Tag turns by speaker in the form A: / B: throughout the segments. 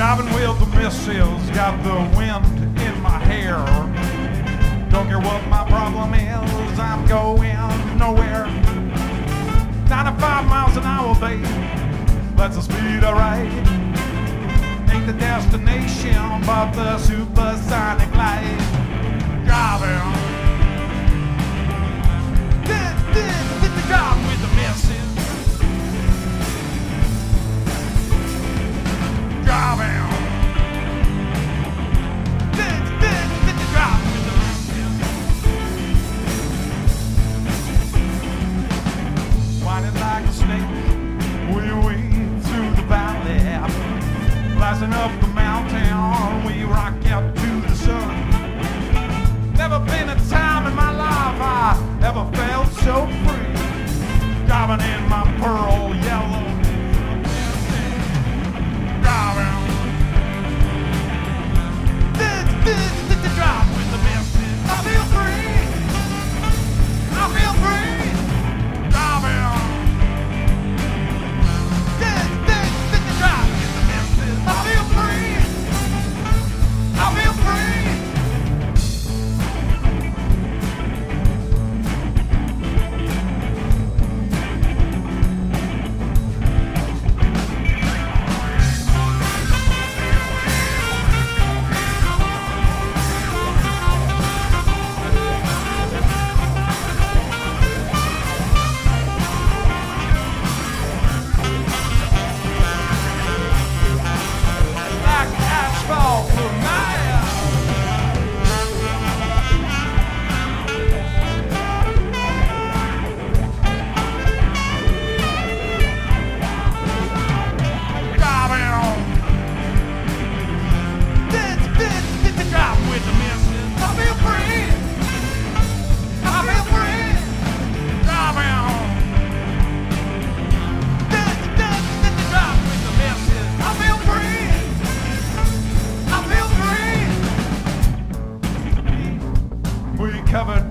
A: Driving with the missiles, got the wind in my hair. Don't care what my problem is, I'm going nowhere. 95 miles an hour, babe, that's the speed I ride. Ain't the destination, but the supersonic light.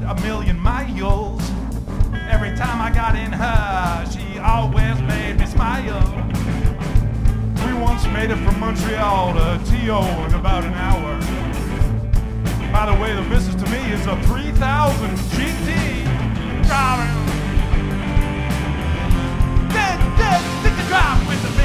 A: a million miles. Every time I got in her, she always made me smile. We once made it from Montreal to T.O. in about an hour. By the way, the business to me is a 3000 GT driving. Dead, dead, stick the drive with the